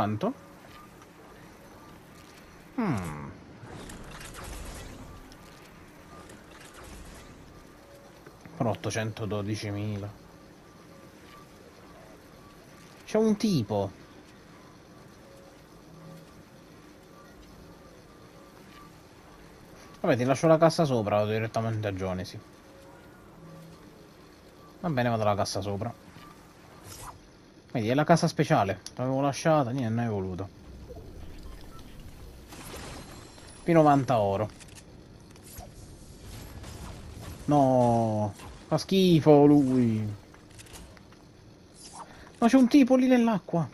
Quanto? Hmm. Però 812.000. C'è un tipo. Vabbè, ti lascio la cassa sopra, vado direttamente a Gionesi. Va bene, vado alla cassa sopra. Vedi, è la casa speciale. L'avevo lasciata, niente, non hai voluto. Più 90 oro. No, fa schifo lui. Ma c'è un tipo lì nell'acqua.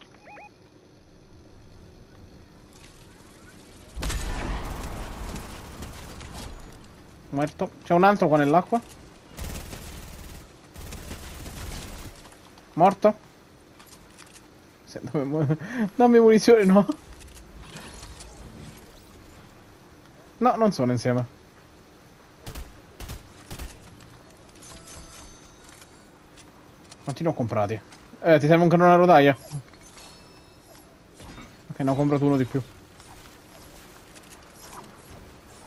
Morto. C'è un altro qua nell'acqua. Morto. Dammi munizione, no. No, non sono insieme. Quanti ne ho comprati? Eh, ti serve ancora una rotaia? Ok, ne ho comprato uno di più.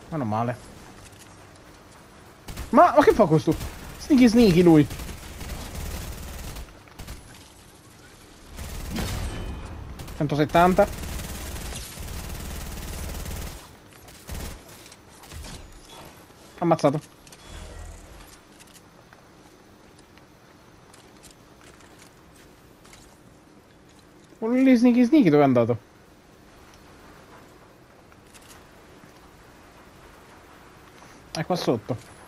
Ma non male. Ma, ma che fa questo? Sneaky sneaky lui. Centosettanta. Ammazzato. Quello sneaky sneaky dove è andato? È qua sotto.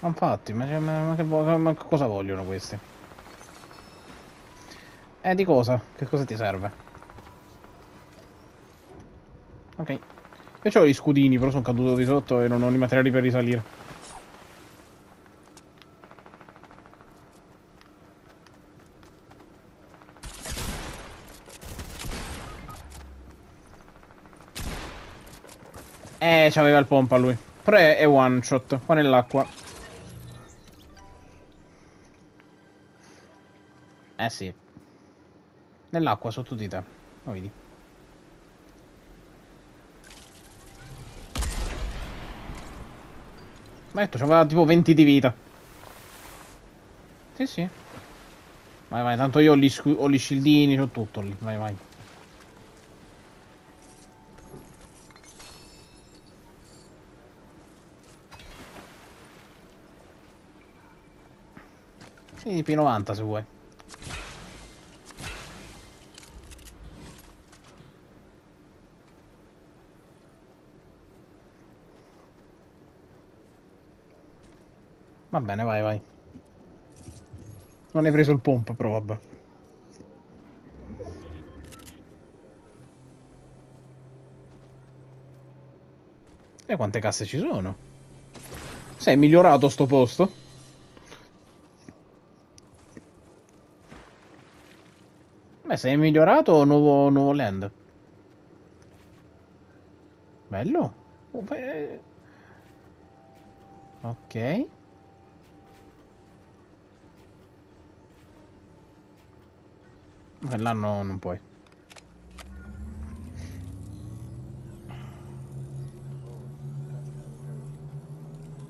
Ma infatti, ma, ma, ma, che, ma cosa vogliono questi? Eh, di cosa? Che cosa ti serve? Ok. Io ho gli scudini, però sono caduto di sotto e non ho i materiali per risalire. Eh, c'aveva il pompa lui. Però è, è one shot, qua nell'acqua. Eh sì. Nell'acqua sotto di te. Lo vedi? Ma detto, c'aveva tipo 20 di vita. Sì, sì. Vai, vai, tanto io ho gli, ho gli scildini, ho tutto lì. Vai, vai. Sì, P90 se vuoi. Va bene, vai, vai. Non hai preso il pompa, però vabbè. E quante casse ci sono? Sei migliorato sto posto? Beh, sei migliorato o nuovo, nuovo land? Bello. Oh, ok. Quell'anno non puoi.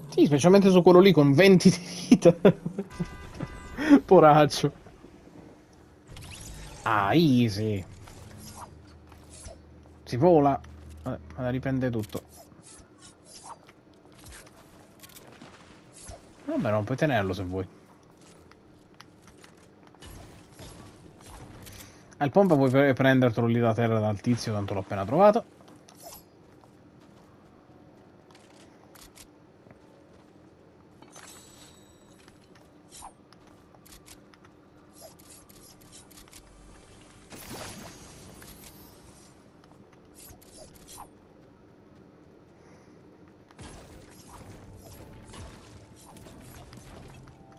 Sì, specialmente su quello lì con 20 di vita. Poraccio. Ah, easy. Si vola. Vabbè, vado riprende tutto. Vabbè, non puoi tenerlo se vuoi. Al pompa puoi prendertelo lì da terra dal tizio, tanto l'ho appena trovato.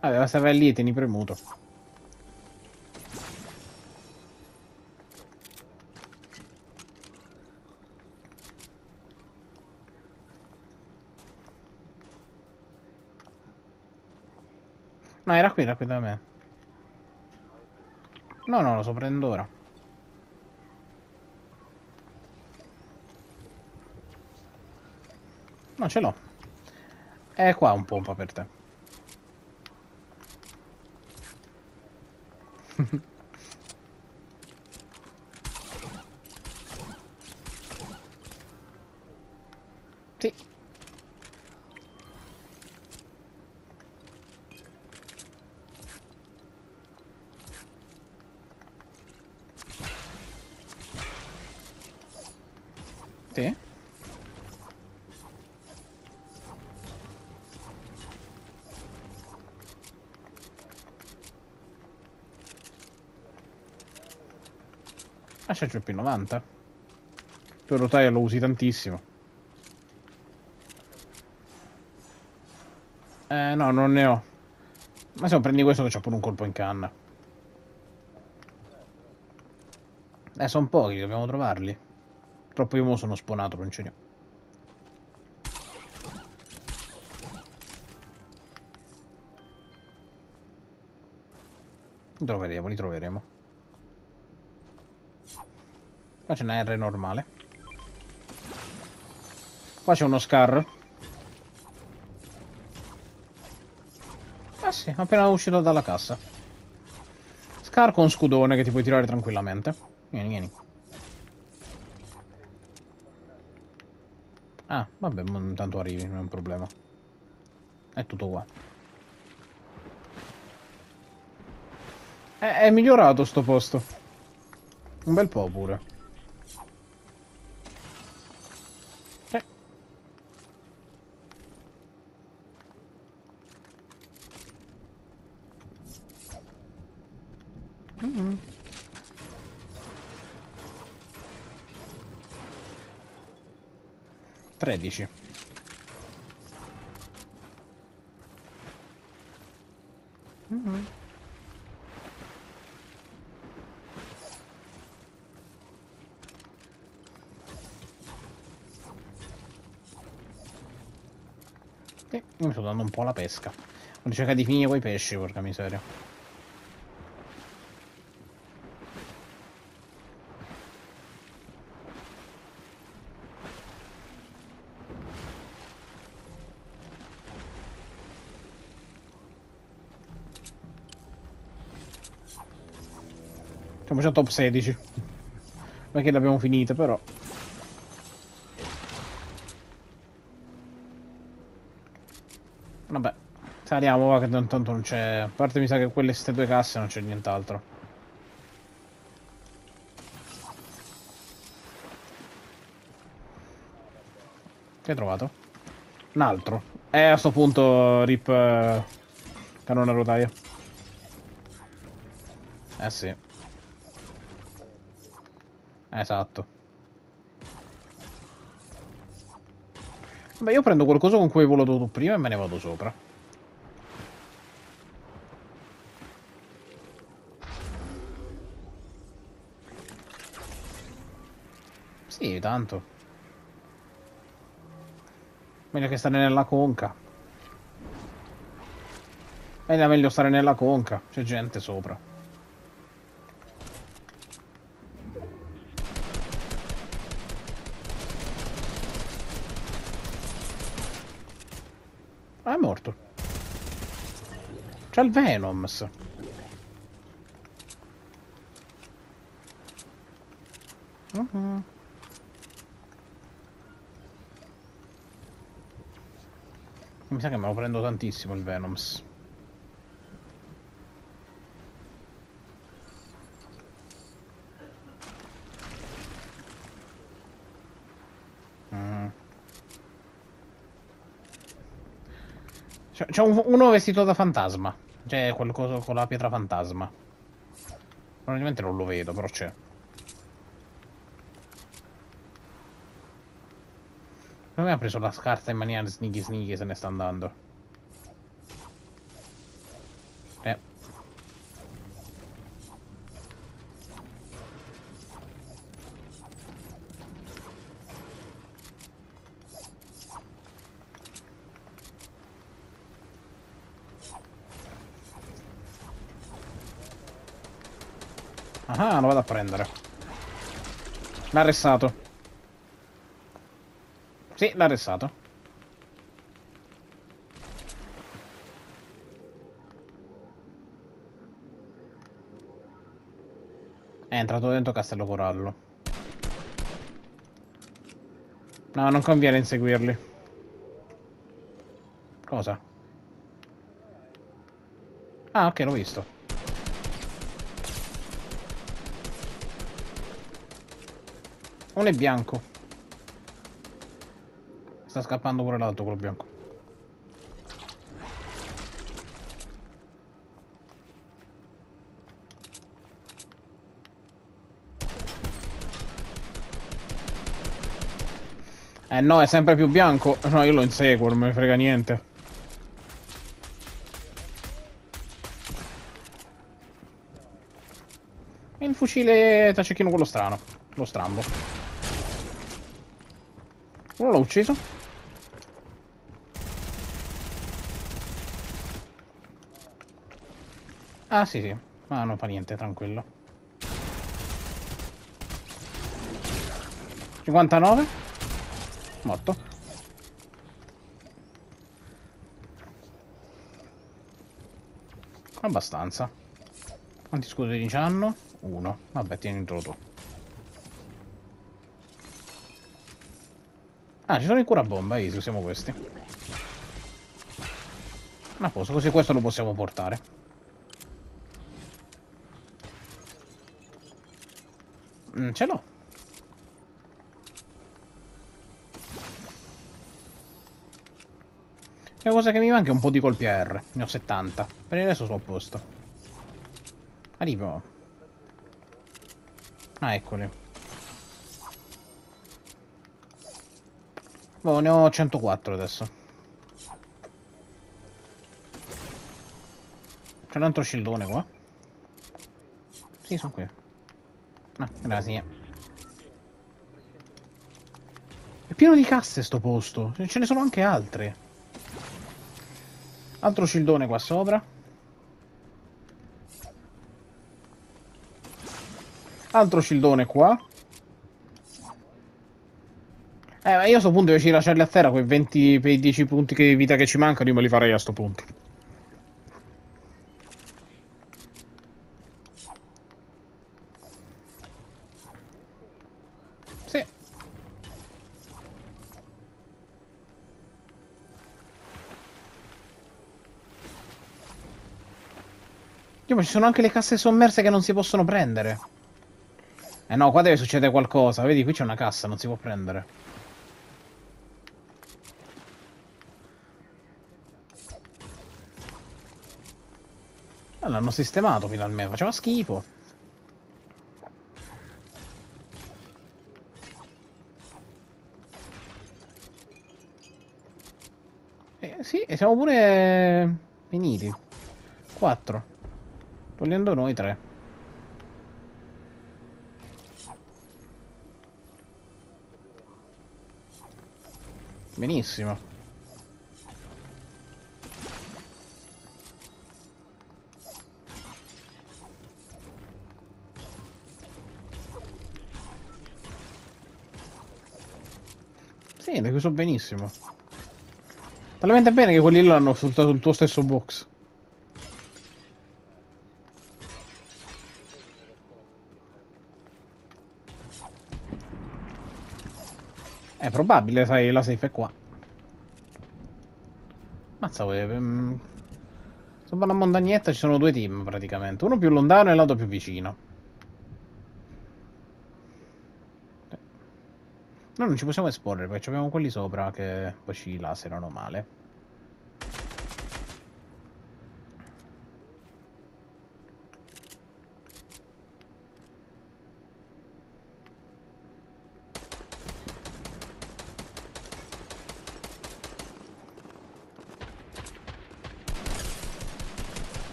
Vabbè, stare lì e tieni premuto. No, era qui, era qui da me. No, no, lo so prendo ora. No, ce l'ho. È qua un pompa per te. sì. Sì. Ah, c'è il P90. Il tuo rotaia lo usi tantissimo. Eh, no, non ne ho. Ma se non prendi questo che c'ho pure un colpo in canna. Eh, sono pochi, dobbiamo trovarli. Troppo io mo sono spawnato, non ce ne ho. Troveremo, li troveremo. Qua c'è una R normale. Qua c'è uno Scar. Ah sì, appena uscito dalla cassa. Scar con scudone che ti puoi tirare tranquillamente. Vieni, vieni. Ah, vabbè, intanto arrivi, non è un problema. È tutto qua. È, è migliorato sto posto. Un bel po' pure. 13. Mm -hmm. Sì, mi sto dando un po' la pesca. Non cerca di finire quei pesci, porca miseria. Siamo già top 16. Non è che l'abbiamo finita, però. Vabbè. Saliamo, va, che tanto non c'è... A parte mi sa che quelle queste due casse non c'è nient'altro. Che hai trovato? Un altro. Eh, a sto punto, rip... Uh, canone rotaia. Eh sì. Esatto. Beh, io prendo qualcosa con cui hai volato tu prima e me ne vado sopra. Sì, tanto. Meglio che stare nella conca. Meglio, meglio stare nella conca. C'è gente sopra. Ah, è morto. C'è il Venoms. Uh -huh. Mi sa che me lo prendo tantissimo il Venoms. C'è un, uno vestito da fantasma. C'è qualcosa con la pietra fantasma. Probabilmente non lo vedo, però c'è. Come ha preso la scarta in maniera sneaky sneaky se ne sta andando? Ah, lo vado a prendere. L'ha arrestato. Sì, l'ha arrestato. È entrato dentro Castello Corallo. No, non conviene inseguirli. Cosa? Ah, ok, l'ho visto. Uno è bianco. Sta scappando pure l'altro, quello bianco. Eh no, è sempre più bianco. No, io lo inseguo, non me frega niente. il fucile tacecchino quello strano. Lo strambo. Uno l'ho ucciso. Ah, sì, sì. Ma non fa niente, tranquillo. 59. Morto. Abbastanza. Quanti scudi hanno? Uno. Vabbè, tieni tu. Ah, ci sono i curabomba, easy, usiamo questi. A posto, così questo lo possiamo portare. Mm, ce l'ho. L'unica cosa che mi manca è un po' di colpi a R. Ne ho 70. Per il resto sono a posto. Arrivo. Ah, eccoli. Boh, ne ho 104 adesso. C'è un altro scildone qua? Sì, sono qui. Ah, grazie. È pieno di casse sto posto. Ce ne sono anche altre. Altro scildone qua sopra. Altro scildone qua. Eh, ma io a sto punto invece di lasciarli a terra, quei 20, quei 10 punti di vita che ci mancano, io me li farei a sto punto. Sì. Dio, ma ci sono anche le casse sommerse che non si possono prendere. Eh no, qua deve succedere qualcosa. Vedi, qui c'è una cassa, non si può prendere. L'hanno sistemato finalmente, faceva schifo. Eh, sì, e siamo pure finiti. Quattro. Togliendo noi tre. Benissimo. Sì, ne so benissimo. Talmente bene che quelli là hanno sfruttato il tuo stesso box. È probabile, sai, la safe è qua. Mazza, um, sopra una montagnetta ci sono due team praticamente. Uno più lontano e l'altro più vicino. Noi non ci possiamo esporre perché abbiamo quelli sopra che poi ci laserano male.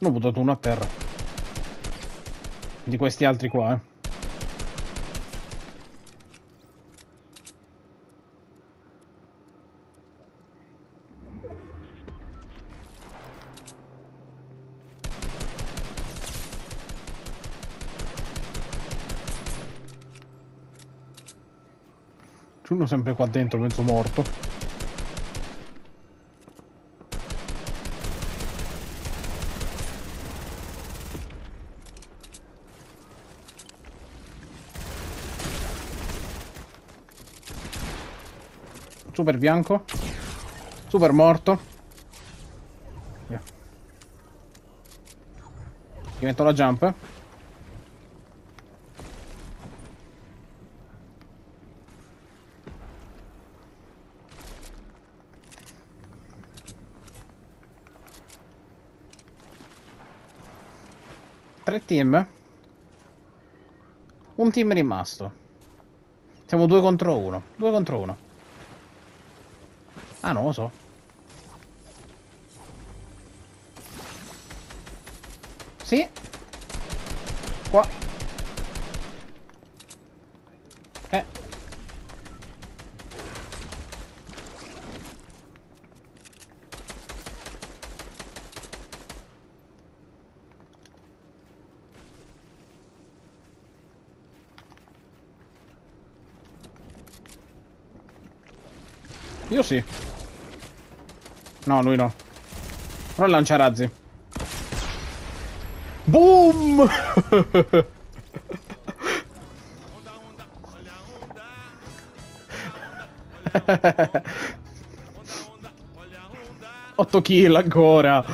Ne ho buttato uno a terra. Di questi altri qua, eh. Sempre qua dentro, mezzo morto. Super bianco. Super morto. Via. Gli metto la jump. Tre team. Un team rimasto. Siamo due contro uno. Due contro uno. Ah, non lo so. Sì. Qua. Io sì. No, lui no. Però lancia razzi. Boom! Otto kill ancora.